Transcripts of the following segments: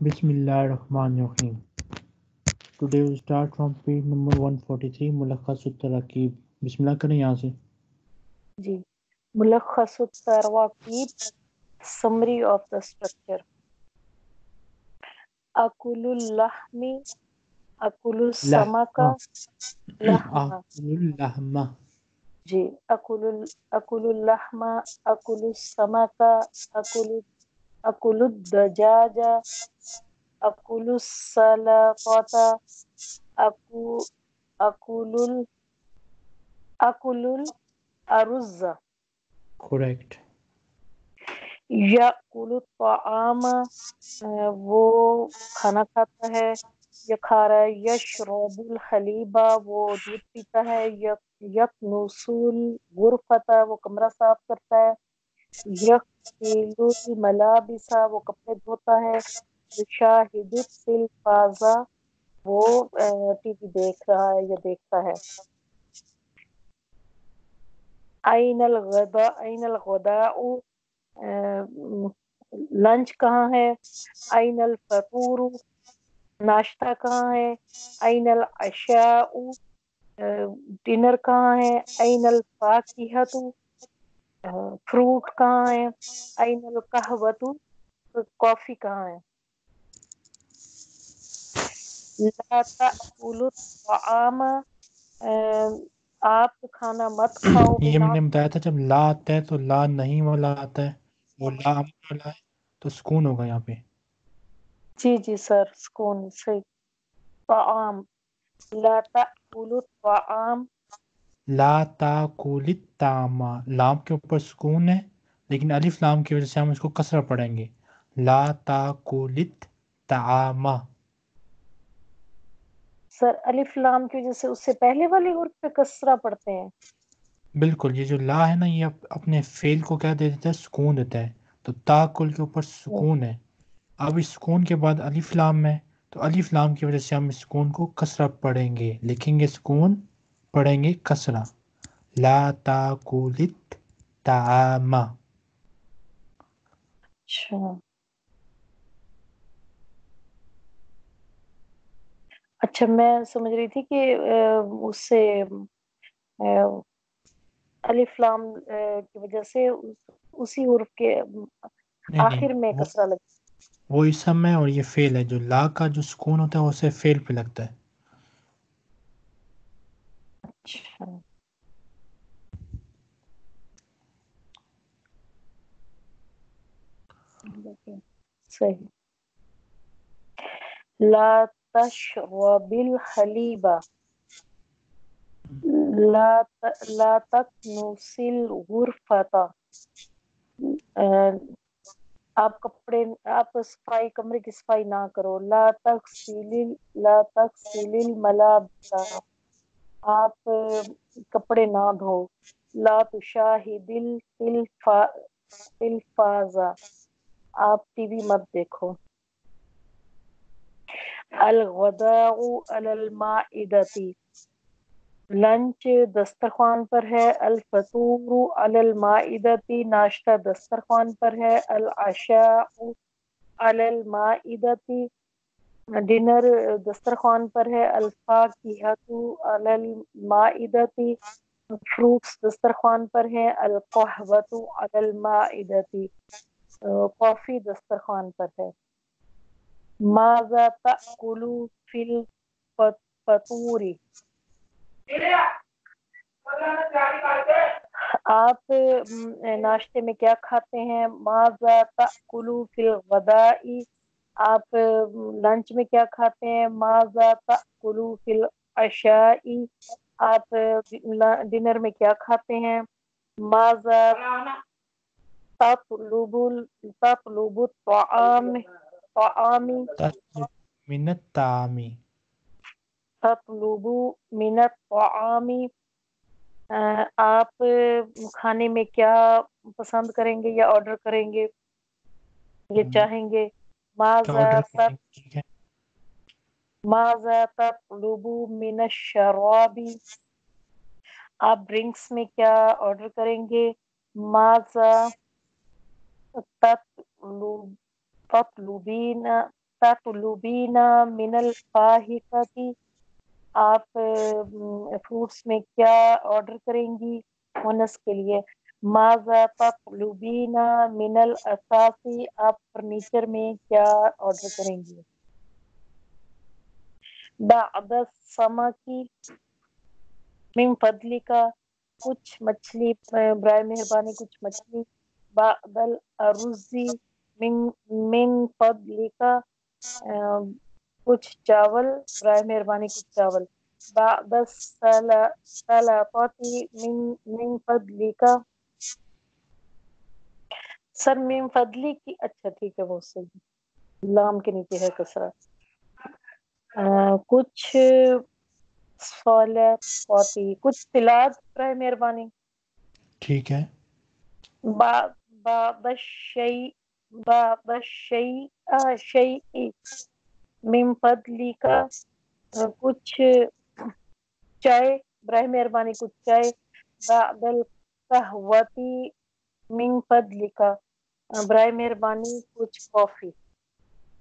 Bismillahirrahmanirrahim. Today we start from page number 143 ملخص التراکیب بسم اللہ کریں یہاں سے جی. ملخص التراکیب summary of the structure. اکل اللحم اکل السمکہ لحمہ اکل اللحمہ جی. اکل اکل اللحم اکل السمکہ اکل اکل الدجاج اکل السلقۃ اکو اکل ال اکل الارز کریکٹ یاکل الطعام وہ کھانا کھاتا ہے یا کھا رہا ہے یشرب الحلیبہ وہ دودھ پیتا ہے یکنسل غرفتا وہ کمرہ صاف کرتا ہے یقیل الملابسہ وہ کپڑے دھوتا ہے۔ شاہد التلفازہ وہ ٹی وی دیکھ رہا ہے یا دیکھتا ہے۔ این الغداء این الغداء لنچ کہاں ہے؟ این الفطور، ناشتہ کہاں ہے؟ این العشاء ڈنر کہاں ہے؟ این الفاکہت فروٹ کہاں ہے این القہوت کافی کہاں ہے لا تأکل الطعام آپ کھانا مت کھاؤ یہ میں نے بتایا تھا جب لا آتا ہے تو لا نہیں والا آتا ہے وہ لا والا ہے تو سکون ہوگا یہاں پہ۔ جی جی سر سکون صحیح۔ طعام لا تأکل الطعام لا تاکل الطعام لام کے اوپر سکون ہے لیکن الف لام کی وجہ سے ہم اس کو کسرہ پڑھیں گے۔ لا تاکل الطعام سر الف لام کی وجہ سے اس سے پہلے والی حرف پہ کسرہ پڑھتے ہیں۔ بالکل یہ جو لا ہے نا یہ اپ- اپنے فعل کو کیا دے دیتا ہے؟ سکون دیتا ہے۔ تو تاکل کے اوپر سکون ہے۔ اب اس سکون کے بعد الف لام ہے تو الف لام کی وجہ سے ہم اس سکون کو کسرہ پڑھیں گے۔ لکھیں گے سکون۔ پڑھیں گے کسرہ۔ لا تاکل الطعام اچھا۔ اچھا میں سمجھ رہی تھی کہ اس سے الف لام کی وجہ سے اس- اسی حرف کے آخر میں کسرہ لگ وہ اسم ہے اور یہ فعل ہے جو لا کا جو سکون ہوتا ہے وہ اسے فعل پہ لگتا ہے۔ اچھا صحیح لا تشرب الحلیب لا ت- لا تکنس الغرفۃ اہ، آپ کپڑے آپ صفائی کمرے کی صفائی نہ کرو. لا تغسل لا تغسل الملابس. آپ، کپڑے نہ دھو۔ لا تشاہد التلفا- التلفاز آپ ٹی وی مت دیکھو۔ الغداء علی المائدتی۔ لنچ دسترخوان پر ہے۔ الفطور علی المائدتی۔ ناشتہ دسترخوان پر ہے۔ العشاء علی المائدتی۔ ڈنر دسترخوان پر ہے الفاکہت علی المائدتی فروٹس دسترخوان پر ہے القہوۃ المائدتی کافی دسترخوان پر ہے۔ ماذا تأکل فی الفطور؟ آپ ناشتے میں کیا کھاتے ہیں؟ ماذا تأکل فی الغداء آپ لنچ میں کیا کھاتے ہیں؟ ماذا تأکل فی العشاء آپ ڈنر میں کیا کھاتے ہیں؟ ماذا تطلب ال- تطلب الطعام طعامی۔ من الطعام تطلب من الطعام آ، آپ کھانے میں کیا پسند کریں گے یا آرڈر کریں گے؟ یہ چاہیں گے۔ ماذا تطلب من الشراب؟ آپ ڈرنکس میں کیا آرڈر کریں گے؟ ماذا تطلب تطلبین تطلبینا من الفاہقتی آپ فروٹس میں کیا آرڈر کریں گی؟ مونس کے لیے۔ ماذا تطلبینا من الاساسی آپ فرنیچر میں کیا آرڈر کریں گی بعد السمکی من فضلی کا کچھ مچھلی، برائے مہربانی کچھ مچھلی، بعد الرزی من من فضلی کا کچھ چاول، برائے مہربانی کچھ چاول، بعد السلاطاتی من من فضلی کا سر من فضلی کی اچھا ٹھیک ہے وہ صحیح لام کے نیچے ہے کسرہ۔ کچھ صالحاتی کچھ سلاد برائے مہربانی۔ ٹھیک ہے۔ الشیء بعد الشیء شیء من فضلی کا کچھ چائے برائے مہربانی کچھ چائے۔ بعد القہوتی من فضلی کا۔ برائے مہربانی کچھ کافی۔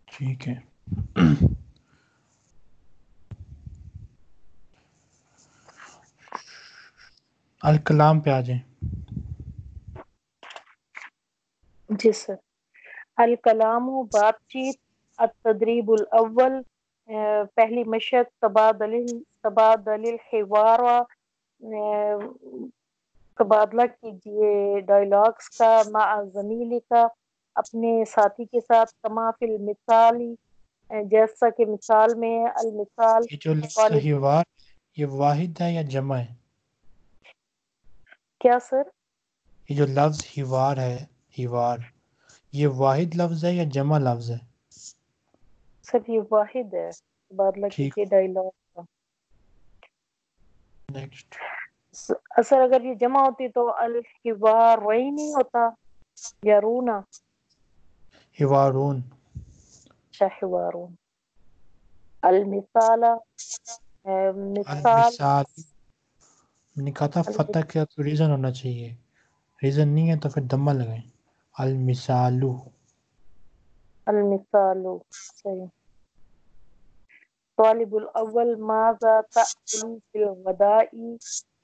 ٹھیک ہے۔ الکلام پہ آ جائیں۔ جی سر۔ الکلام بات چیت التدریب الاول پہلی مشق تبادل تبادل الحوار تبادلہ کیجیے ڈائلاگس کا مع زمیلی کا اپنے ساتھی کے ساتھ کما فی المثالی جیسا کہ مثال میں المثال یہ جو لفظ حوار یہ واحد ہے یا جمع ہے؟ کیا سر؟ یہ جو لفظ حوار ہے حوار یہ واحد لفظ ہے یا جمع لفظ ہے؟ سر یہ واحد ہے۔ تبادلہ کیجیے ڈائلاگ کا۔ نیکسٹ اثر اگر یہ جمع ہوتی تو الحوار وہی نہیں ہوتا یا رونا۔ حوارون۔ شہوارون المثال مثال۔ المثال۔ میں نے کہا تھا فتح کیا تو ریزن ہونا چاہیے۔ ریزن نہیں ہے تو پھر دمہ لگائیں۔ المثالو المثال صحیح۔ طالب الاول ماذا تأکل فی الغدائی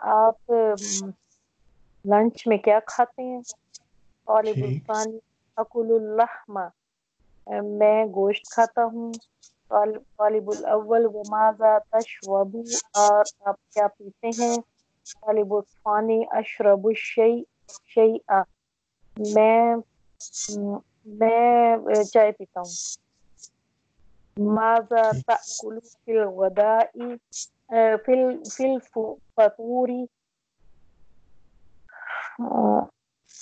آپ لنچ میں کیا کھاتے ہیں؟ طالب اکل اللحم۔ میں گوشت کھاتا ہوں۔ طالب الاول وماذا تشرب اور آپ کیا پیتے ہیں؟ طالب الثانی اشرب الشیء شیئا۔ میں میں چائے پیتا ہوں۔ ماذا تأکل فی الغدائی؟ ال- فی الفطور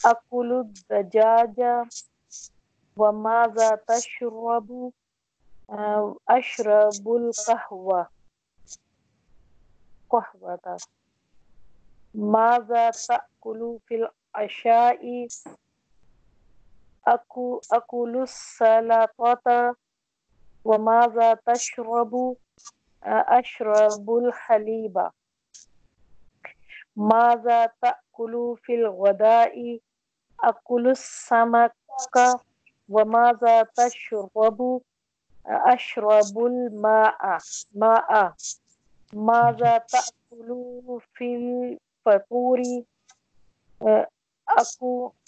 اکل الدجاج وماذا تشرب؟ أشرب القهوة. قهوة. ماذا تأكل في العشاء؟ أكل السلطة. وماذا تشرب؟ أشرب الحليب. ماذا تأكل في الغداء؟ أكل السمك. وماذا تشرب؟ أشرب الماء. ماء. ماذا تأكل في الفطور؟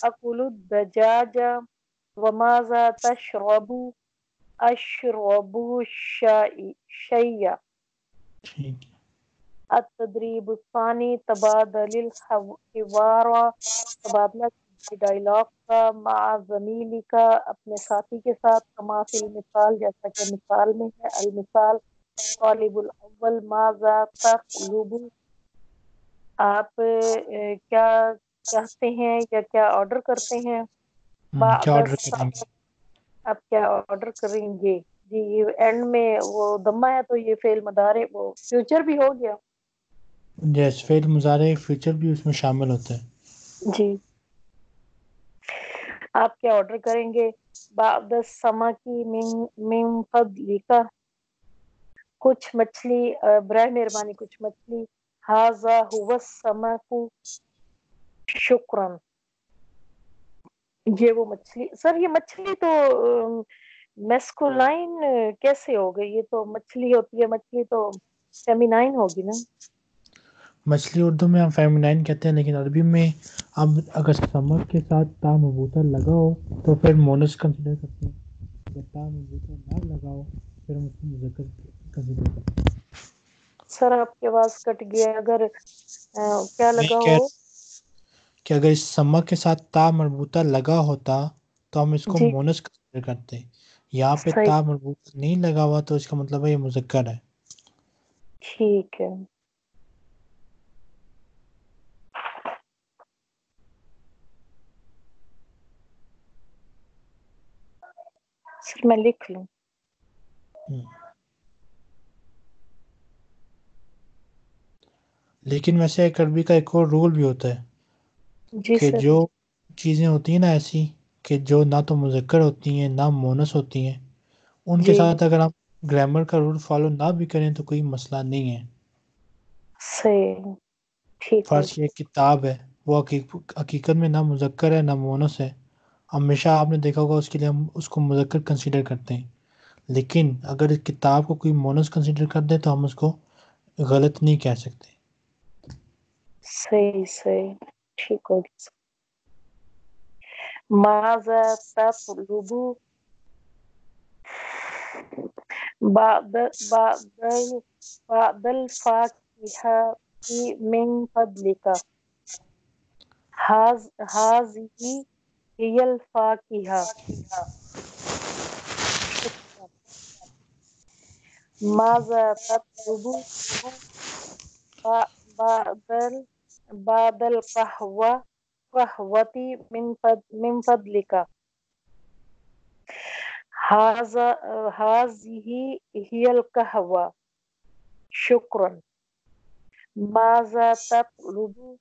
أكل الدجاج. وماذا تشرب؟ أشرب الشاي. شيء ٹھیک ہے۔ التدریب الثانی تبادل الحوار تبادلہ کی ڈائلاگ کا مع زمیلی کا اپنے ساتھی کے ساتھ فی المثال جیسا کہ مثال میں ہے۔ المثال طالب الاول ماذا تطلب آپ کیا چاہتے ہیں یا کیا آرڈر کرتے ہیں؟ ہم کیا بعد آرڈر کریں گے؟ آپ کیا آرڈر کریں گے؟ جی اینڈ میں وہ دمہ ہے تو یہ فعل مدارے وہ فیوچر بھی ہو گیا۔ جیس فعل مظاہرے فیوچر بھی اس میں شامل ہوتا ہے۔ جی۔ آپ کیا آرڈر کریں گے؟ بعد سما کی من من فضلک کچھ مچھلی برائے مہربانی کچھ مچھلی۔ ہاضا هو السمک شکرا۔ یہ وہ مچھلی سر یہ مچھلی تو میسکولائن کیسے ہو گئی؟ یہ تو مچھلی ہوتی ہے مچھلی تو فیمینائن ہوگی نا۔ مچھلی اردو میں ہم فیمینائن کہتے ہیں لیکن عربی میں اب اگر سمک کے ساتھ تا مبوطہ لگا ہو تو پھر مونس کنسیڈر کرتے ہیں۔ اگر تا مبوطہ نہ لگا ہو پھر ہم اس کو مذکر کنسیڈر کرتے ہیں۔ سر آپ کے آواز کٹ گیا اگر کیا لگا ہو؟ کہ اگر اس سمک کے ساتھ تا مربوطہ لگا ہوتا تو ہم اس کو جی۔ مونس کنسیڈر کرتے۔ ہیں یہاں پہ تا مربوطہ نہیں لگا ہوا تو اس کا مطلب ہے یہ مذکر ہے۔ ٹھیک ہے۔ سر میں لکھ لوں۔ لیکن ویسے ایک عربی کا ایک اور رول بھی ہوتا ہے جی کہ جو چیزیں ہوتی ہیں نا ایسی کہ جو نہ تو مذکر ہوتی ہیں نہ مونس ہوتی ہیں۔ ان کے جی۔ ساتھ اگر آپ گرامر کا رول فالو نہ بھی کریں تو کوئی مسئلہ نہیں ہے۔ صحیح۔ فرض یہ کتاب ہے وہ حقیق- حقیقت میں نہ مذکر ہے نہ مونس ہے۔ ہمیشہ آپ نے دیکھا ہوگا اس کے لیے ہم اس کو مذکر کنسیڈر کرتے ہیں۔ لیکن اگر اس کتاب کو کوئی مونس کنسیڈر کر دے تو ہم اس کو غلط نہیں کہہ سکتے۔ صحیح صحیح۔ ٹھیک ہو گیا۔ ماذا تطلب؟ بعد بعد بعد الفاكهة من فضلك هذه هي الفاكهة ماذا تطلب؟ بعد بعد القهوة. قهوة من من فضلك۔ هذا هذه هي القهوة۔ شكرا ماذا تطلب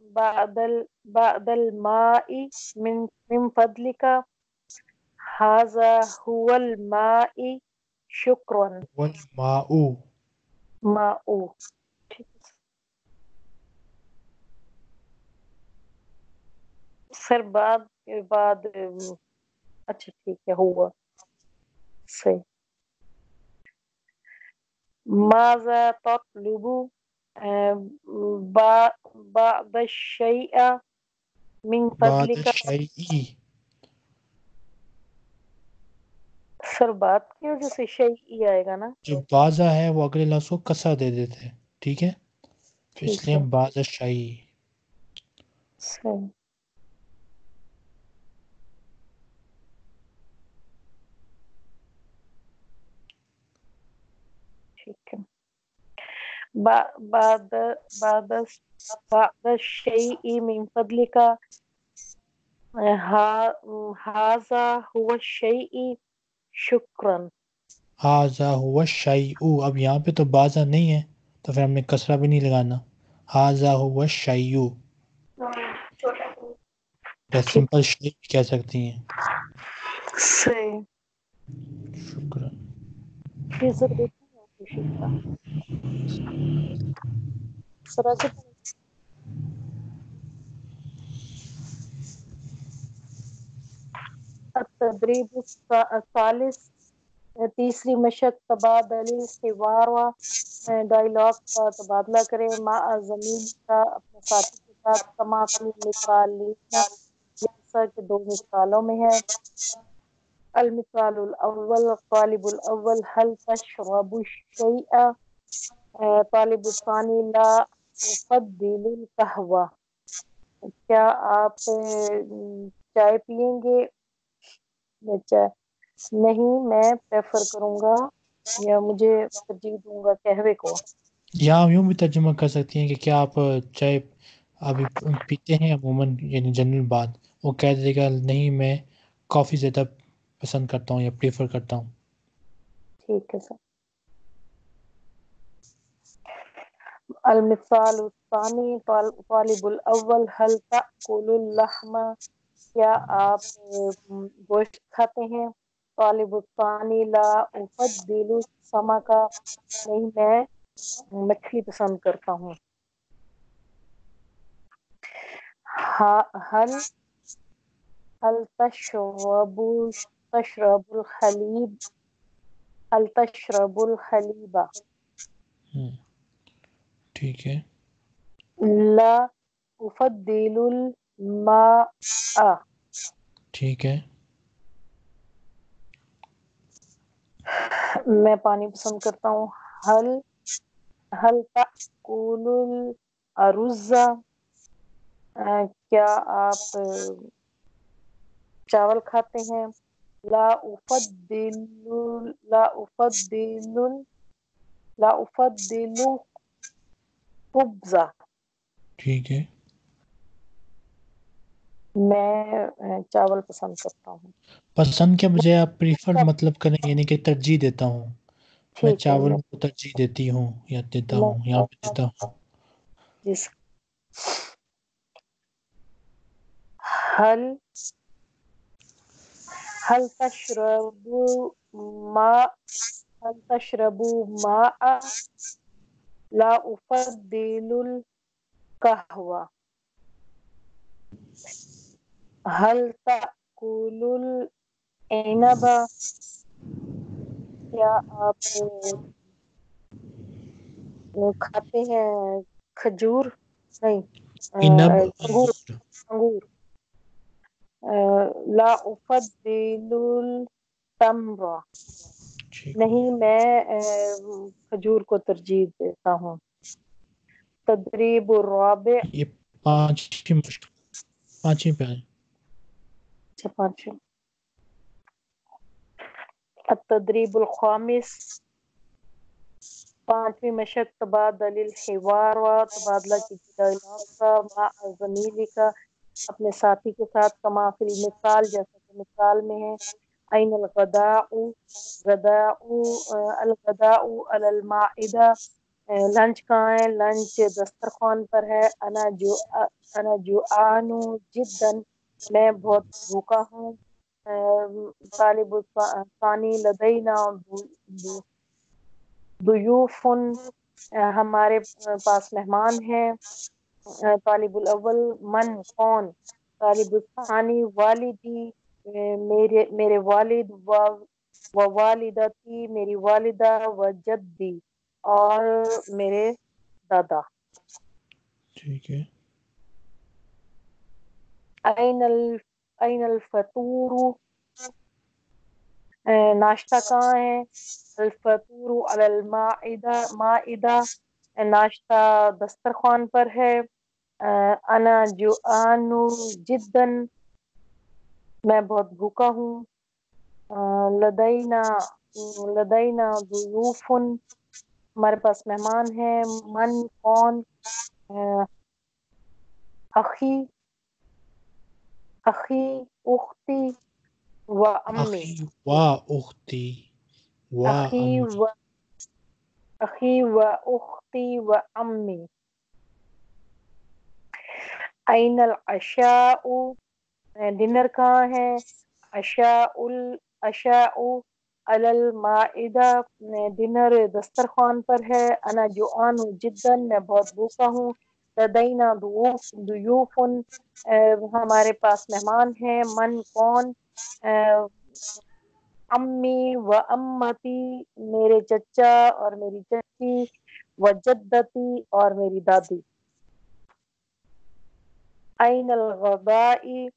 بعد بعد الماء من من فضلك؟ هذا هو الماء شكرا والماء ماء ٹھیک ہے سر بعد بعد اچھا ٹھیک ہے ہوا۔ صحیح۔ ماذا تطلب؟ بعد الشيء من فضلك الشیئی سر بات کی وجہ سے ہی آئے گا نا؟ جو بازا ہے وہ اگلے لفظ کو کسا دے دیتے ہیں ٹھیک ہے؟ تو اس لیے ہے۔ ہم باز الشیئی صحیح۔ ٹھیک ہے بعد بعد بعد الشيء من فضلك ها- هذا هو الشيء شكرا ہاضا ہوا الشیء اب یہاں پہ تو بازا نہیں ہے تو پھر ہم نے کسرہ بھی نہیں لگانا الشیء یا ٹھیک سمپل بھی کہہ سکتی ہیں صحیح شکرا فیصد دیکھیں گے التدریب الثالث تیسری مشق تبادل حوار و ڈائلاگ کا تبادلہ کرے مع زمین کا اپنے ساتھی کے ساتھ کما فی مثالین جیسا کہ دو مثالوں میں ہے۔ المثال الاول طالب الاول هل تشرب الشیء طالب الثانی لا افضل القهوہ کیا آپ، چائے پیئیں گے؟ نہیں، میں پریفر کروں گا، یا مجھے ترجیح دوں گا قہوے کو۔ یا ہم یوں بھی ترجمہ کر سکتی ہیں کہ کیا آپ چائے ابھی پیتے ہیں عموماً یعنی جنرل بات۔ وہ کہہ دے گا نہیں، میں کافی زیادہ پسند کرتا ہوں یا پریفر کرتا ہوں۔ ٹھیک ہے سر۔ المثال الثانی، طالب الاول، هل تأکل اللحم؟ کیا آپ گوشت کھاتے ہیں؟ طالب الثانی، لا افضل السمک نہیں، میں مچھلی پسند کرتا ہوں۔ ہا- حل هل تشرب تشرب الحليب هل تشرب الحليب ہم، ٹھیک ہے۔ لا أفضل الماء. ٹھیک ہے۔ میں پانی پسند کرتا ہوں۔ حل حل تأکل الرز آ، کیا آپ چاول کھاتے ہیں؟ لا افضل لا افضل لا خبز ٹھیک ہے۔ میں چاول پسند کرتا ہوں۔ پسند کے بجائے آپ پریفر مطلب کریں یعنی کہ ترجیح دیتا ہوں۔ میں چاول کو ترجیح دیتی ہوں یا دیتا ہوں یہاں پہ دیتا ہوں۔ حل هل تشرب ماء هل تشرب ماء؟ لا أفضل القهوة. هل تأكل العنب؟ کیا آپ کھاتے ہیں کھجور؟ نہیں انگور انگور۔ لا افضل التمر۔ نہیں میں کھجور کو ترجیح دیتا ہوں۔ تدریب الرابع۔ یہ پانچ ہی مشکل پانچ ہی پہ آئے اچھا پانچ التدریب الخامس۔ پانچویں مشق تبادل الحوار۔ و تبادلہ کی ڈائلاگ کا مع کا۔ اپنے ساتھی کے ساتھ کما فی المثال جیسا کہ مثال میں ہے، این الغداء، غداء، الغداء علی المائدہ. لنچ کہاں ہے؟ لنچ دسترخوان پر ہے۔ انا جو، انا جوعان جدا، میں بہت بھوکا ہوں۔ طالب ثانی، لدینا ضیوف ہمارے پاس مہمان ہیں۔ طالب الاول من کون؟ طالب الثانی والدی میرے میرے والد و و والدتی میری والدہ و جدی اور میرے دادا۔ ٹھیک ہے۔ این ال این الفطور ناشتہ کہاں ہے؟ الفطور علی المائدہ مائدہ ناشتہ دسترخوان پر ہے۔ انا جوعان جدا میں بہت بھوکا ہوں۔ لدینا لدینا ضیوف ہمارے پاس مہمان ہیں۔ من کون؟ اخی اخی اختی و امی۔ اخی و اختی و اخی امی۔ و اخی و اختی و امی این العشاء؟ ڈنر کہاں ہے؟ عشاء العشاء علی المائدہ. ڈنر دسترخوان پر ہے. انا جوعان جدا، میں بہت بھوکا ہوں. لدینا ضیوف ضیوف ہمارے پاس مہمان ہیں. من کون؟ امی و امتی میرے چچا اور میری چچی و جدتی اور میری دادی۔ این الغدائی؟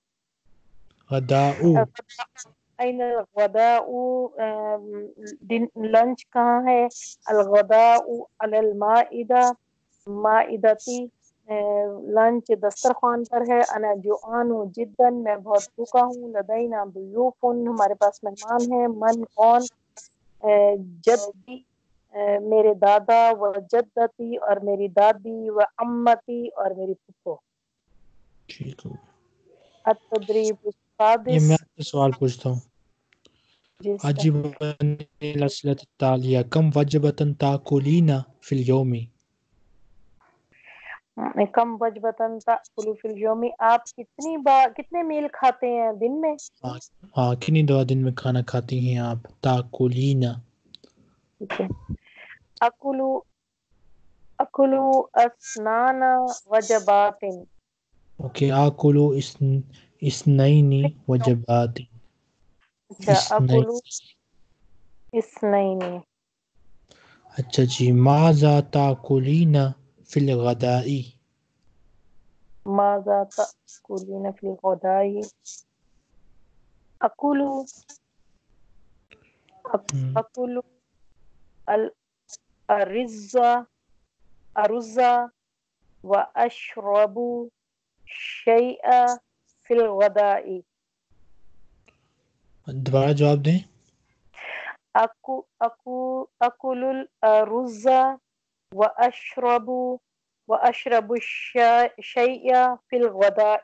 این الغداء لنچ کہاں ہے؟ الغداء علی المائدہ مائدتی۔ لنچ دسترخوان پر ہے انا جوعان جدا میں بہت بھوکا ہوں لدینا ضیوف ہمارے پاس مہمان ہیں من کون؟ جدی میرے دادا و جدتی اور میری دادی و امتی اور میری پھپھو ٹھیک ہو۔ التدریب یہ السادس میں سوال پوچھتا ہوں۔ جس عجیب الاسئلة التالية كم وجبة تاكلين في اليوم کم تأکلو فی اليومی آپ کتنی بار کتنے میل کھاتے ہیں دن میں؟ ہاں کتنی دوا دن میں کھانا کھاتی ہیں آپ ہے۔ اکلو اکلو اسنان وجبات اوکے آکلو اس اسنینی وجبات اچھا اکلو اسنینی اچھا جی ماذا تاکلین في الغداء؟ ماذا تأكلين في الغداء؟ أكل أكل الأرز أرز وأشرب شيء في الغداء. دوباره جواب دیں اکو اکو أكل الأرز وأشرب وأشرب الشيء في الغداء.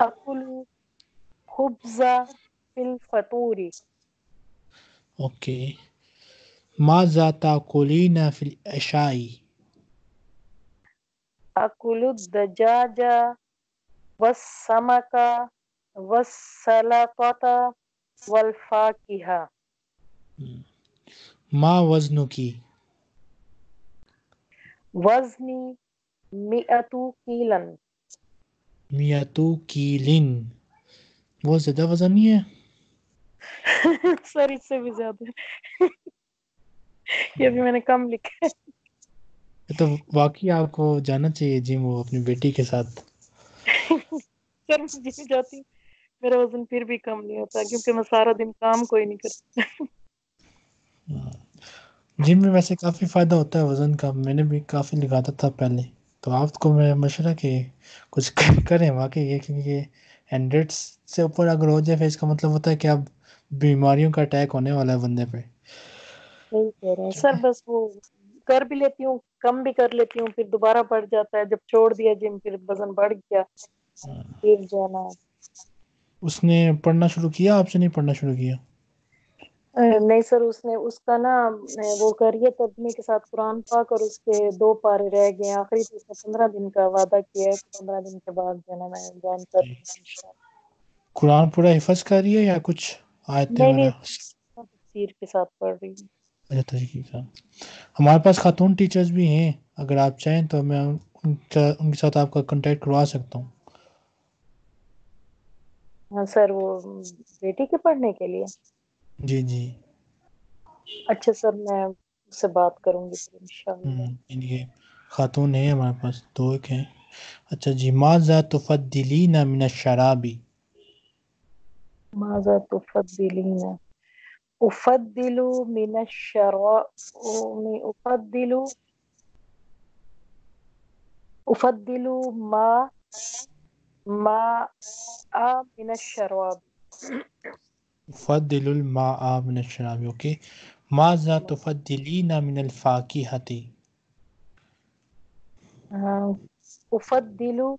أكل خبز في الفطور. أوكي ماذا تأكلين في العشاء؟ أكل الدجاج والسمك والسلطة والفاکہہ ما وزن کی؟ وزنی مئتو کیلن۔ میاتو کیلن۔ بہت زیادہ وزن نہیں ہے۔ سر اس سے بھی زیادہ۔ یہ بھی میں نے کم لکھا ہے۔ تو واقعی آپ کو جانا چاہیے جم وہ اپنی بیٹی کے ساتھ۔ سر میں جم جاتی۔ ہوں میرا وزن پھر بھی کم نہیں ہوتا کیونکہ میں سارا دن کام کوئی نہیں کرتی۔ جم میں ویسے کافی فائدہ ہوتا ہے وزن کا۔ میں نے بھی کافی لگاتا تھا پہلے۔ تو آپ کو میں مشورہ کہ کچھ کریں واقعی یہ کیونکہ یہ ہنڈریڈ سے اوپر اگر ہو جائے پھر اس کا مطلب ہوتا ہے کہ اب بیماریوں کا اٹیک ہونے والا ہے بندے پہ۔ سر بس وہ کر بھی لیتی ہوں کم بھی کر لیتی ہوں پھر دوبارہ بڑھ جاتا ہے۔ جب چھوڑ دیا جم پھر وزن بڑھ گیا۔ پھر جانا۔ اس نے پڑھنا شروع کیا؟ آپ سے نہیں پڑھنا شروع کیا؟ نہیں سر اس نے اس کا نا وہ کریے ترجمے کے ساتھ قرآن پاک اور اس کے دو پارے رہ گئے ہیں۔ آخری تو اس نے پندرہ دن کا وعدہ کیا ہے پندرہ دن کے بعد جو ہے نا میں جوائن کر جی۔ قرآن پورا حفظ کر رہی ہے یا کچھ آیتیں نہیں وغیرہ؟ نہیں تفسیر کے ساتھ پڑھ رہی ہوں۔ اچھا طریقے ہمارے پاس خاتون ٹیچرز بھی ہیں۔ اگر آپ چاہیں تو میں ان کا ان کے ساتھ آپ کا کانٹیکٹ کروا سکتا ہوں۔ سر وہ بیٹی کے پڑھنے کے لیے۔ جی جی۔ اچھا سر میں اس سے بات کروں گی پھر انشاءاللہ۔ یہ خاتون ہیں ہمارے پاس دو ایک ہیں۔ اچھا جی ماذا تفضلین من الشرابی؟ ماذا تفضلین؟ افضل من الشراب افضل افضل ما ماء من الشراب. أفضل الماء من الشراب أوكي ماذا تفضلين من الفاكهة؟ آه، أفضل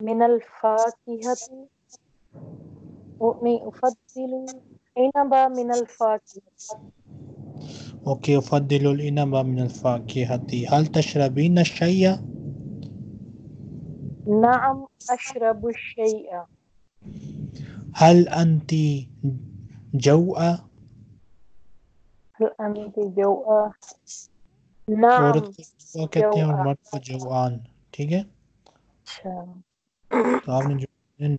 من الفاكهة. أفضل العنب من الفاكهة. أوكي أفضل العنب من الفاكهة. هل تشربين الشاي؟ نعم أشرب الشيء. هل أنت جوءة؟ هل أنت جوءة؟ نعم وقت نعم مرة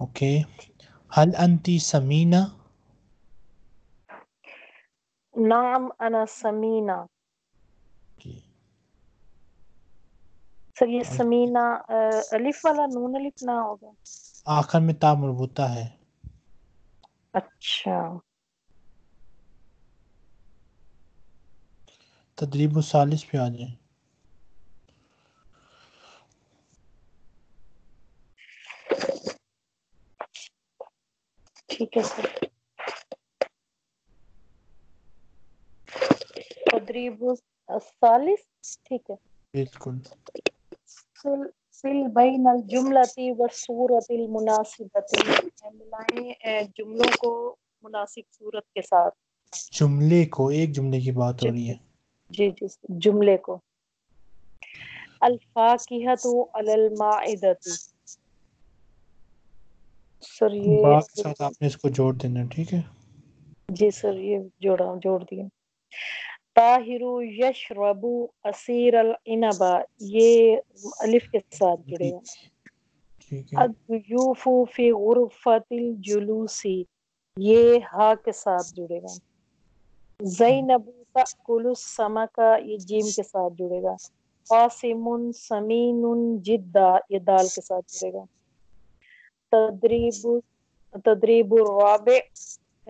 أوكي هل أنت سمينة؟ نعم أنا سمينة۔ سر یہ سمینہ الف والا نون الف نہ ہوگا۔ آخر میں تا مربوطہ ہے۔ اچھا۔ تدریب الثالث پہ آ جائیں۔ ٹھیک ہے سر۔ تدریب الثالث ٹھیک ہے۔ بالکل۔ سل سل بین الجملتی و صورت المناسبتی۔ ملائیں جملوں کو مناسب صورت کے ساتھ۔ جملے کو ایک جملے کی بات ہو رہی ہے۔ جی جی جملے کو۔ الفاقیحت علی المائدتی سر با یہ کے ساتھ آپ نے اس کو جوڑ دینا ٹھیک ہے؟ جی سر یہ جوڑا جوڑ دیا طاہرو یشربو اسیر العنبا یہ الف کے ساتھ جڑے ٹھیک ہے۔ الضیوف فی غرفت الجلوسی یہ ہا کے ساتھ جڑے گا زینب تأکل السمکا یہ جیم کے ساتھ جڑے گا۔ قاسم سمین جدہ یہ دال کے ساتھ جڑے گا۔ تدریب تدریب الرابع.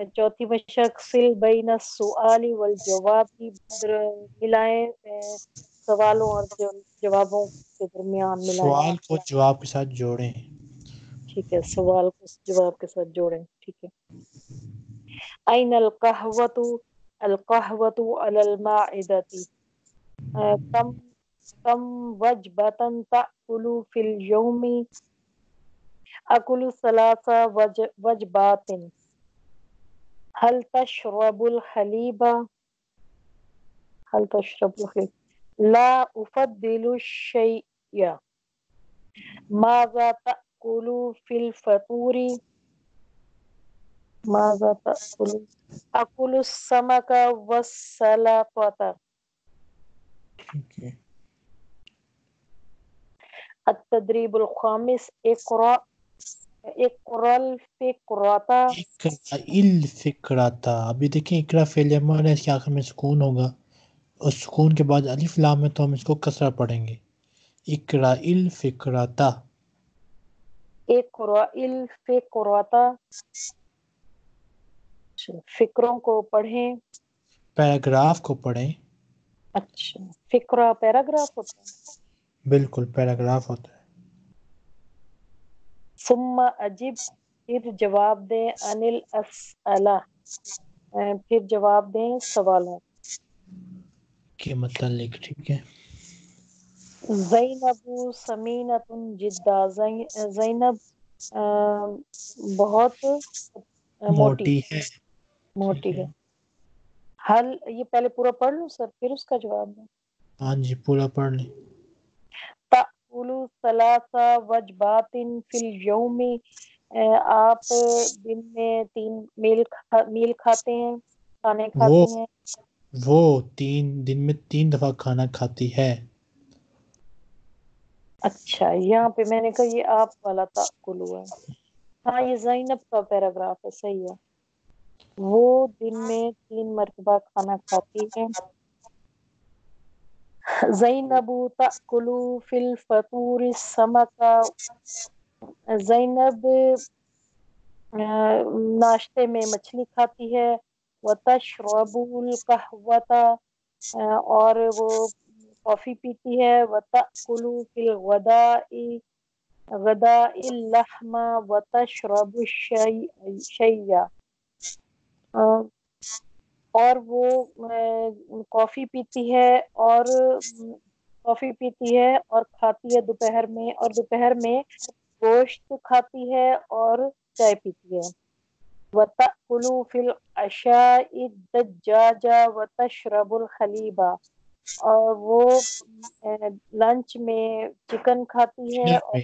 چوتھی مشق سل بین السؤال والجواب ملائیں اے، سوالوں اور جو- جوابوں کے درمیان ملائیں۔ سوال کو جواب کے ساتھ جوڑیں۔ ٹھیک ہے سوال کو جواب کے ساتھ جوڑیں۔ ٹھیک ہے۔ این القہوت القہوت علی المائدتی آ، کم کم وجبتن تأکل فی اليوم اکل ثلاثہ وج وجبات هل تشرب الحليب هل تشرب الحليب لا أفضل الشيء. ماذا تأكل في الفطور؟ ماذا تأكل؟ أكل السمك والسلطة. okay. التدريب الخامس اقرأ. اقرا الفکراتا ابھی دیکھیں اقرا فعل امر ہے اس کے آخر میں سکون ہوگا اور سکون کے بعد الف لام ہے تو ہم اس کو کسرہ پڑھیں گے۔ اقرا الفکراتا فکروں کو پڑھیں۔ پیراگراف کو پڑھیں۔ اچھا فکرہ پیراگراف ہوتا ہے۔ بالکل پیراگراف ہوتا ہے۔ ثم اجب پھر جواب دیں انل اسئلہ پھر جواب دیں سوالوں۔ کے متعلق ٹھیک ہے۔ زینب سمینت زین- زینب بہت موٹی۔ ہے۔ موٹی ہے۔ حل یہ پہلے پورا پڑھ لوں سر پھر اس کا جواب دیں ہاں جی پورا پڑھ لیں۔ تأکل ثلاث وجبات فی اليوم اے، آپ دن میں تین میل میل کھاتے ہیں کھانے وہ کھاتی ہیں۔ وہ تین دن میں تین دفعہ کھانا کھاتی ہے۔ اچھا یہاں پہ میں نے کہا یہ آپ والا تأکل ہوا ہے۔ ہاں یہ زینب کا پیراگراف ہے صحیح ہے۔ وہ دن میں تین مرتبہ کھانا کھاتی ہے۔ زینب تأکل فی الفطور السمک زینب ناشتے میں مچھلی کھاتی ہے. وتشرب القہوۃ آ، اور وہ کافی پیتی ہے. وتأکل فی الغداء غداء اللحم وتشرب الشیء شیء اور وہ کافی پیتی ہے اور کافی پیتی ہے اور کھاتی ہے دوپہر میں اور دوپہر میں گوشت کھاتی ہے اور چائے پیتی ہے۔ وتأکل فی العشاء الدجاج وتشرب الحلیب اور وہ لنچ میں چکن کھاتی ہے اور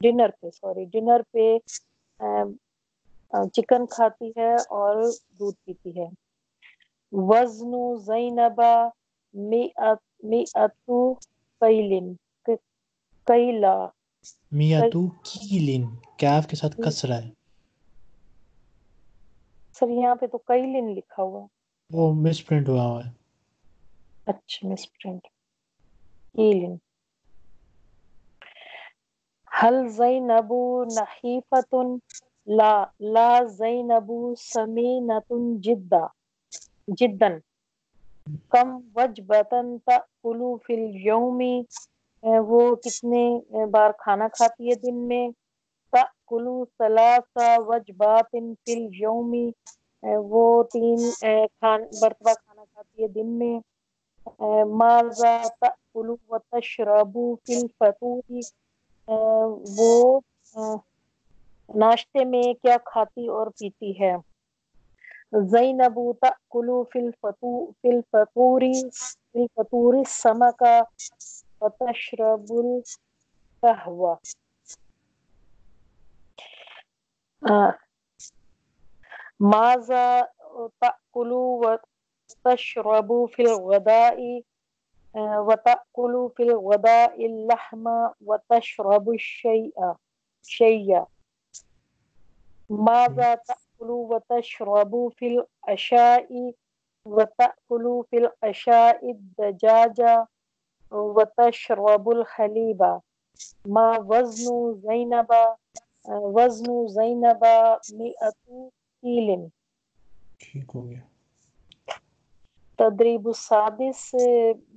ڈنر پہ سوری ڈنر پہ چکن کھاتی ہے اور دودھ پیتی ہے۔ وزن زینب میئتو قیلن قیلا۔ میاتو کیلن کیف کے ساتھ کسرہ ہے؟ سر یہاں پہ تو قیلن لکھا ہوا۔ ہے وہ مس پرنٹ ہوا ہوا ہے۔ اچھا مس پرنٹ۔ قیلن۔ هل زینب نحیفت لا لا زینب سمینت جدا جدا کم وجبتن تأکل فی اليوم وہ کتنے بار کھانا کھاتی ہے دن میں تأکل ثلاث وجبات فی اليوم وہ تین کھان مرتبہ کھانا کھاتی ہے دن میں اے، ماذا تأکل وتشرب فی الفطور وہ ناشتے میں کیا کھاتی اور پیتی ہے؟ زینب تأکل فی الفطور فی الفطور فی الفطور السمک وتشرب القهوة ماذا تأکلو و تشربو فی الغدائی؟ وتأکلو فی الغدائی اللحم و تشربو الشیء شیء ماذا تأکلو و تشربو فی الاشائی وتأکلو فی الاشائی الدجاجہ وتشرب الخلیب ما وزن زینب وزن زینب مئتو کیلن ٹھیک ہو گیا۔ تدریب السادس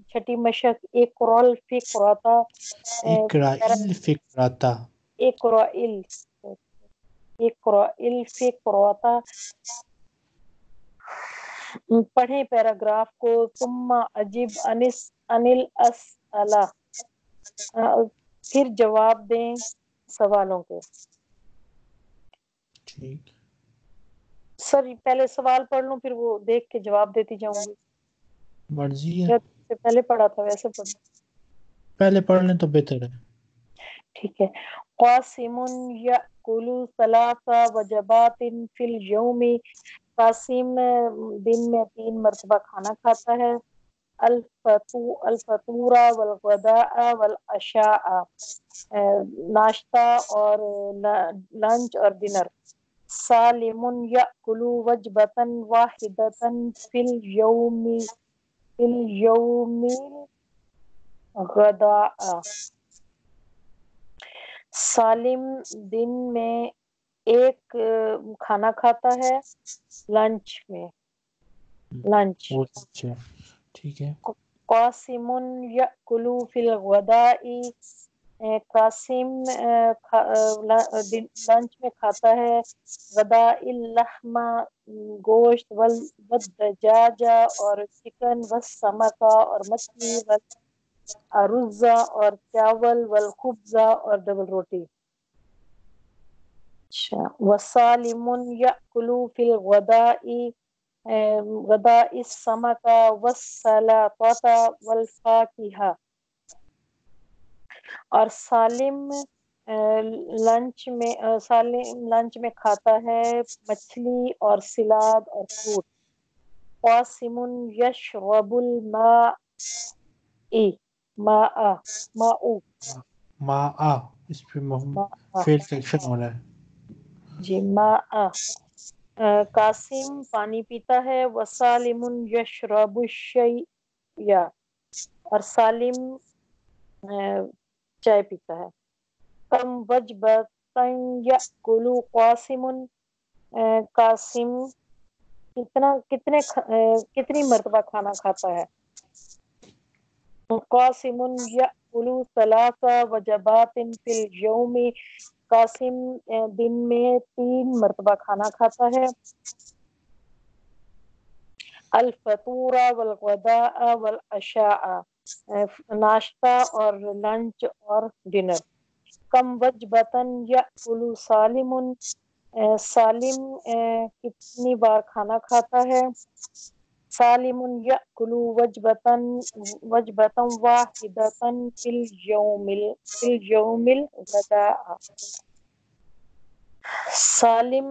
چھٹی مشق اقرال فقراتا اقرائل فکراتا اقرائل اقرائل فقراتا پڑھیں پیراگراف کو۔ ثم عجیب انس انل اسئلہ۔ پھر جواب دیں سوالوں کے۔ ٹھیک۔ سر پہلے سوال پڑھ لوں پھر وہ دیکھ کے جواب دیتی جاؤں گی۔ مرضی ہے۔ یا سے پہلے پڑھا تھا ویسے پڑھ پہلے پڑھ لیں تو بہتر ہے۔ ٹھیک ہے۔ قاسم یأکلو ثلاث وجبات فی اليوم، قاسم دن میں تین مرتبہ کھانا کھاتا ہے الفتو الفطورہ والغداء والعشاء ناشتہ اور لنچ اور ڈنر۔ سالم یأکلو وجبتا واحدتا فی اليوم فی اليوم غداء سالم دن میں ایک کھانا کھاتا ہے لنچ میں۔ لنچ۔ اچھا ٹھیک ہے۔ قاسم یأکلو فی الغدائی۔ قاسم لنچ میں کھاتا ہے غدا اللحم گوشت والدجاجہ اور چکن والسمکہ اور مچھلی والرزہ اور چاول والخبزہ اور ڈبل روٹی۔ اچھا۔ وسالم یأکلو فی الغدائی غداء السمکہ والسلاطہ والفاکہہ۔ اور سالم لنچ میں سالم لنچ میں کھاتا ہے مچھلی اور سلاد اور فروٹ۔ قاسم یشرب الماء ماء ما آ اس پہ فیل ہو رہا ہے جی ماء قاسم پانی پیتا ہے وسالم یشرب الشیء اور سالم چائے پیتا ہے کم وجبتن یأکلو قاسم قاسم کتنا کتنے کتنی مرتبہ کھانا کھاتا ہے قاسم یأکلو ثلاث وجبات فی اليوم۔ قاسم دن میں تین مرتبہ کھانا کھاتا ہے۔ الفطورہ والغداء والعشاء ناشتہ اور لنچ اور ڈنر۔ کم وجبتن یأکلو سالم سالم کتنی بار کھانا کھاتا ہے؟ سالم یأکلو وجبتن وجبتن واحدتن فی اليوم فی اليوم الغداء. سالم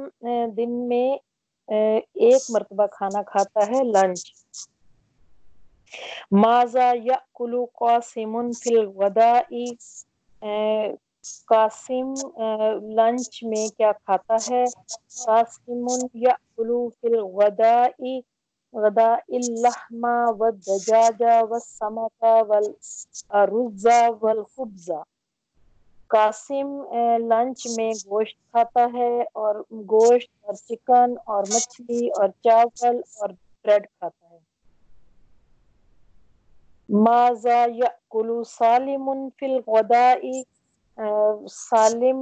دن میں ایک مرتبہ کھانا کھاتا ہے، لنچ. ماذا یأکلو قاسم فی الغدائی قاسم لنچ میں کیا کھاتا ہے؟ قاسم یأکلو فی الغدائی غداء اللحم والدجاج والسمک والرز والخبز۔ قاسم لنچ میں گوشت کھاتا ہے اور گوشت اور چکن اور مچھلی اور چاول اور بریڈ کھاتا ہے۔ ماذا یأکلو سالم فی الغدائی سالم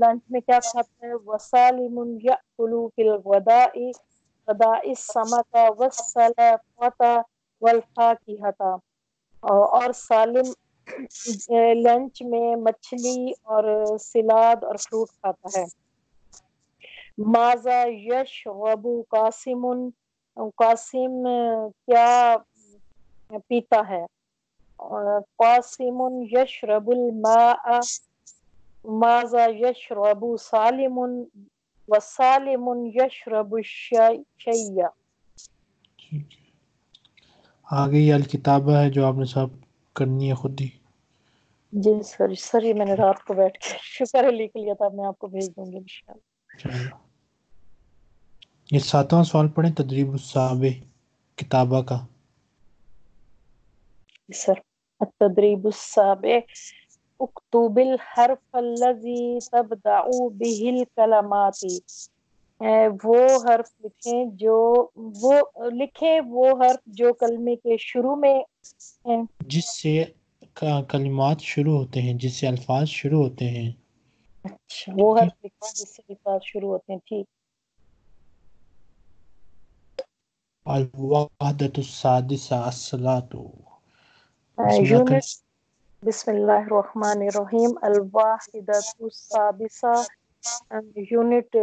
لنچ میں کیا کھاتا ہے؟ وسالم یأکلو فی الغدائی غداء السمک والسلطہ والفاکہتا اور سالم لنچ میں مچھلی اور سلاد اور فروٹ کھاتا ہے۔ ماذا یشرب قاسم؟ قاسم کیا پیتا ہے؟ قاسم یشرب الماء۔ ماذا یشرب سالم؟ وسالم یشرب ہے آگے یہ الکتابہ ہے جو آپ نے صاحب کرنی ہے خود ہی۔ جی سر سر یہ میں نے رات کو بیٹھ کے شکر ہے لکھ لیا تھا میں آپ کو بھیج دوں گی انشاءاللہ۔ یہ ساتواں سوال پڑھیں تدریب الصحاب کتابہ کا۔ جی سر التدریب السابع۔ اکتوب الحرف الذي تبدأ به الکلمات۔ وہ حرف لکھیں جو وہ لکھیں وہ حرف جو کلمے کے شروع میں جس سے کلمات شروع ہوتے ہیں جس سے الفاظ شروع ہوتے ہیں۔ اچھا وہ حرف لکھیں جس سے الفاظ شروع ہوتے ہیں ٹھیک۔ الوحدۃ السادسہ الصلاۃ۔ اے، بسم اللہ الرحمن الرحیم الواحدۃ السادسہ یونٹ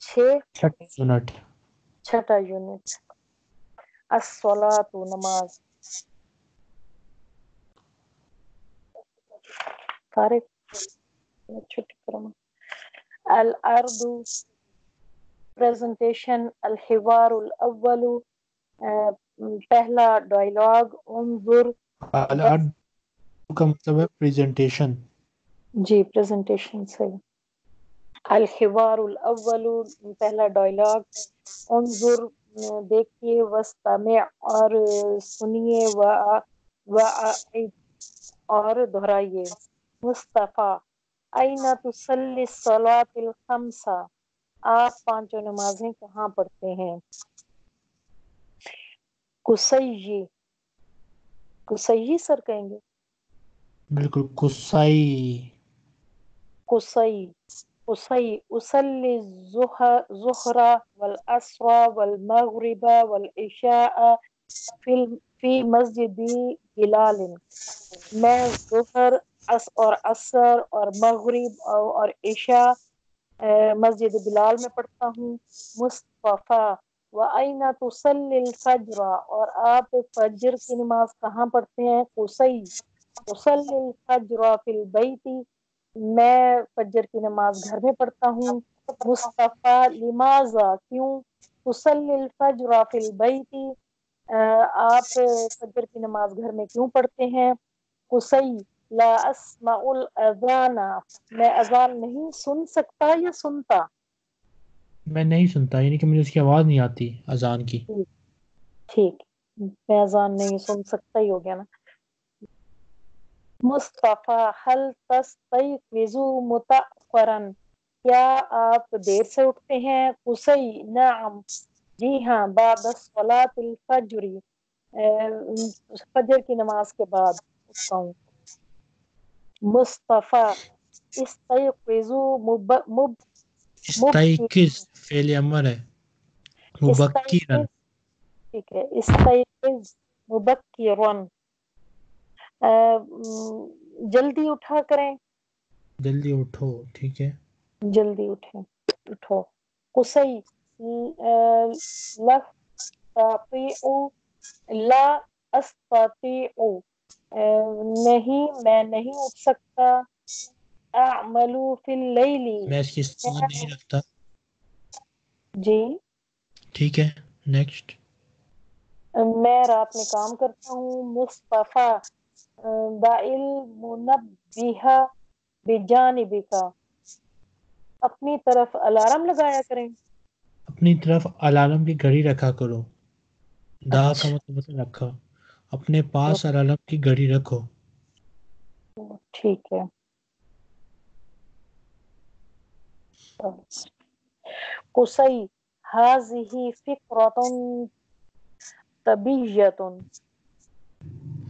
چھ چھٹا یونٹ۔ چھٹا یونٹ۔ الصلاۃ نماز۔ فارغ چھٹی کرم۔ الارض پریزنٹیشن الحوار الاول۔ پہلا ڈائلاگ انظر۔ الارض کا مطلب ہے پریزنٹیشن جی پریزنٹیشن صحیح۔ الحوار الاول پہلا ڈائلاگ انظر، دیکھیے وستمع اور سنیے و اور دہرائیے۔ مصطفیٰ این تصلی الصلاۃ الخمسہ۔ آپ پانچوں نمازیں کہاں پڑھتے ہیں؟ کسی کسی سر کہیں گے؟ بالکل کسائی کسی کسی اصلی الظہر والعصر والمغرب والعشاء فی فی مسجد بلال۔ میں ظہر اس اور عصر اور مغرب اور عشاء مسجد بلال میں پڑھتا ہوں۔ مصطفیٰ و این تصلی الفجر؟ اور آپ فجر کی نماز کہاں پڑھتے ہیں؟ کسی الفجر فی البیت میں فجر کی نماز گھر میں پڑھتا ہوں۔ مصطفیٰ لماذا؟ کیوں؟ تصلی الفجر فی البیت آپ فجر کی نماز گھر میں کیوں پڑھتے ہیں؟ کسی لا اسمع الاذان میں اذان نہیں سن سکتا یا سنتا؟ میں نہیں سنتا یعنی کہ مجھے اس کی آواز نہیں آتی اذان کی۔ ٹھیک میں اذان نہیں سن سکتا ہی ہو گیا نا۔ مصطفیٰ حل تستيقظ متأخرا کیا آپ دیر سے اٹھتے ہیں؟ کسی نعم۔ جی ہاں بعد صلاۃ الفجر فجر کی نماز کے بعد اٹھتا ہوں۔ مصطفیٰ استيقظ مب مب استيقظ فعل امر ہے؟ استيقظ ٹھیک ہے استيقظ مبکرن اہ، م، جلدی اٹھا کریں۔ جلدی اٹھو ٹھیک ہے۔ جلدی اٹھیں اٹھو۔ کسی لستطيع لا استطيع نہیں میں نہیں اٹھ سکتا۔ اعمل فی اللیل۔ میں اس کی استعمال نہیں رکھتا۔ جی؟ ٹھیک ہے نیکسٹ میں رات میں کام کرتا ہوں مصطفیٰ۔ دائل منبیہ بجانب کا اپنی طرف الارم لگایا کریں۔ اپنی طرف الارم کی گھڑی رکھا کرو۔ دا کا اچھا مطلب ہوتا ہے رکھا۔ اپنے پاس الارم کی گھڑی رکھو۔ ٹھیک ہے۔ کسی هذه فکرة طبیعیت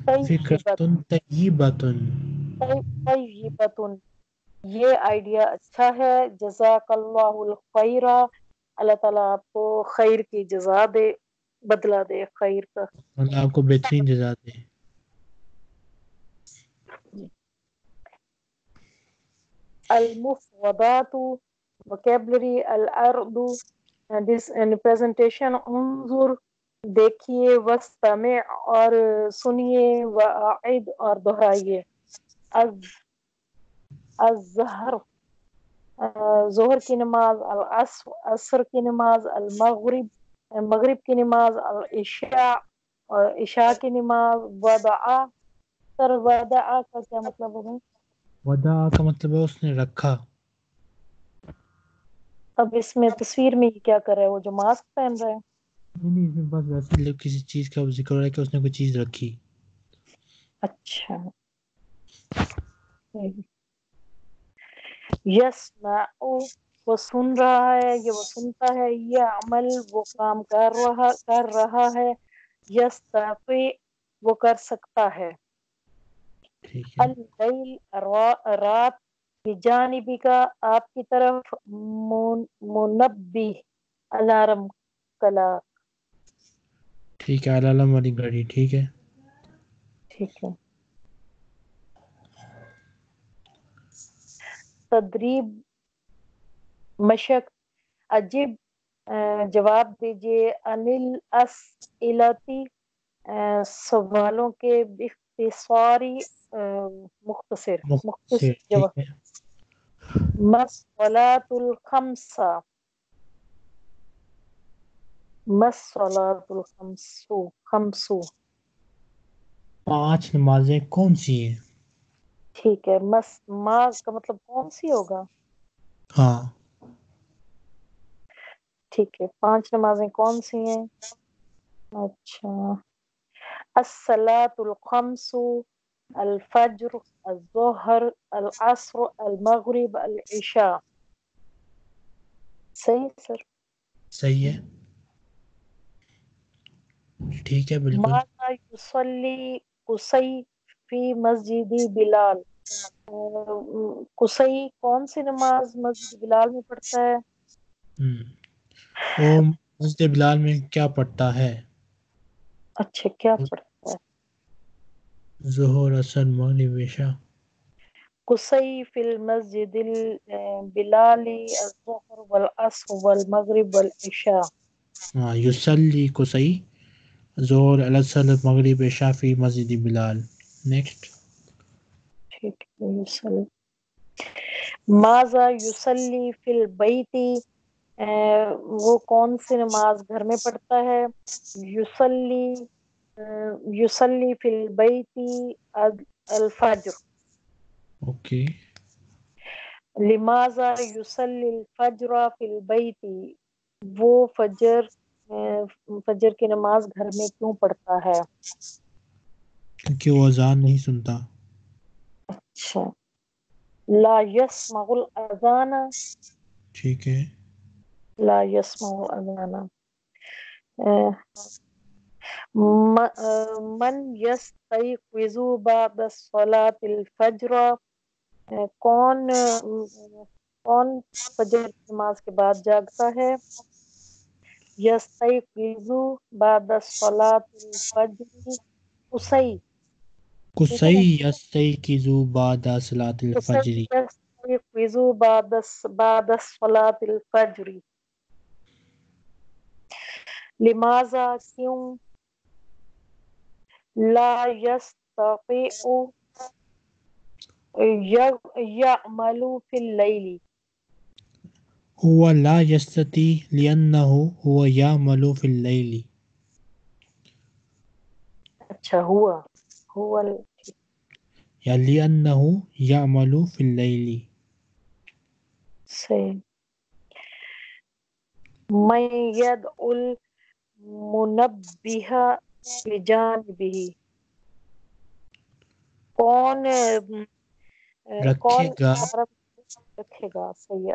فکرتن طیبتن طیبت یہ آئیڈیا اچھا ہے۔ جزاک اللہ الخیر۔ اللہ تعالیٰ آپ کو خیر کی جزا دے بدلہ دے خیر کا۔ اللہ آپ کو بہترین جزا دے۔ المفردات vocabulary الارض this presentation انظر۔ دیکھیے وستمع اور سنیے وعید اور دہرائیے۔ از الزہر ظہر کی نماز العصر کی نماز المغرب مغرب کی نماز العشاء اور عشاء کی نماز ودعا۔ سر ودعا کا کیا مطلب ہوگا ودعا کا مطلب ہے اس نے رکھا۔ اب اس میں تصویر میں یہ کیا کر رہا ہے؟ وہ جو ماسک پہن رہا ہے۔ نہیں نہیں اس میں بس ویسے کسی چیز کا ذکر ہو رہا ہے کہ اس نے کوئی چیز رکھی؟ اچھا۔ یس وہ سن رہا ہے یا وہ سنتا ہے یہ عمل وہ کام کر رہا کر رہا ہے۔ یس وہ کر سکتا ہے۔ اللیل رات جانبی کا آپ کی طرف منبی الارم کلا۔ ٹھیک ہے الارم والی گھڑی ٹھیک ہے؟ ٹھیک ہے۔ تدریب مشق عجیب جواب دیجیے انل اسلتی سوالوں کے اختصاری مختصر مختصر جواب۔ مسولات الخمسہ الخمسو پانچ نمازیں کون سی ہیں؟ ٹھیک ہے مس ماز کا مطلب کون سی ہوگا؟ ہاں۔ ٹھیک ہے پانچ نمازیں کون سی ہیں؟ اچھا۔ السلاۃ الخمس الفجر الظہر العصر المغرب العشاء۔ صحیح سر؟ صحیح ہے۔ ٹھیک ہے بالکل۔ یصلی فی مسجد بلال۔ کسی کون سی نماز مسجد بلال میں پڑھتا ہے؟ وہ مسجد بلال میں کیا پڑھتا ہے؟ اچھا کیا پڑھتا ہے؟ ظہر اثر مغرب عشاء۔ کسی فی المسجد بلالی الظہر والعصر والمغرب والعشاء۔ ہاں یصلی کسی ظہر الاصل مغرب عشاء فی مسجد بلال۔ نیکسٹ ماذا یوسلی فی البیتی وہ کون سی نماز گھر میں پڑھتا ہے؟ یوسلی یوسلی فی البیتی الفجر۔ اوکے لماذا یوسلی الفجر فی البیتی وہ فجر فجر کی نماز گھر میں کیوں پڑھتا ہے؟ کیونکہ وہ اذان نہیں سنتا۔ اچھا۔ لا يسمع الاذان۔ ٹھیک ہے۔ لا يسمع الاذان۔ من يستيقظ بعد صلاة الفجر۔ کون کون فجر نماز کے بعد جاگتا ہے؟ یستيقظ بعد صلاة الفجر اسی کسی یستیقظو بعد صلاة الفجر یستیقظو بعد بعد صلاة الفجر لماذا کیوں لا یستطیع یعمل فی اللیل هو لا يستطيع لأنه هو يعمل في الليل. ہوا هو یا لأنه يعمل في الليل. صحیح من يدعو المنبه بجانبه. کون رکھے گا رکھے گا صحیح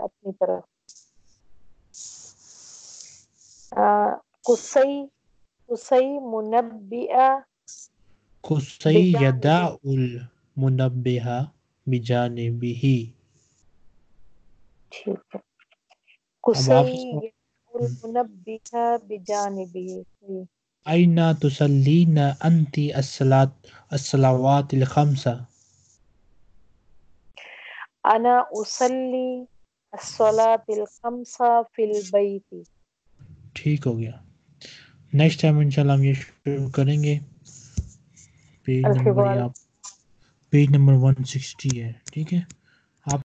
قصي قصي منبئة قصي يدع المنبه بجانبه. قصي المنبه بجانبه. أين تصلين أنت الصلاة الصلوات الخمسة؟ أنا أصلي الصلاة الخمسة في البيت. ٹھیک ہو گیا۔ نیکسٹ ٹائم انشاءاللہ ہم یہ شروع کریں گے۔ پیج نمبر پیج نمبر 160 ہے ٹھیک ہے؟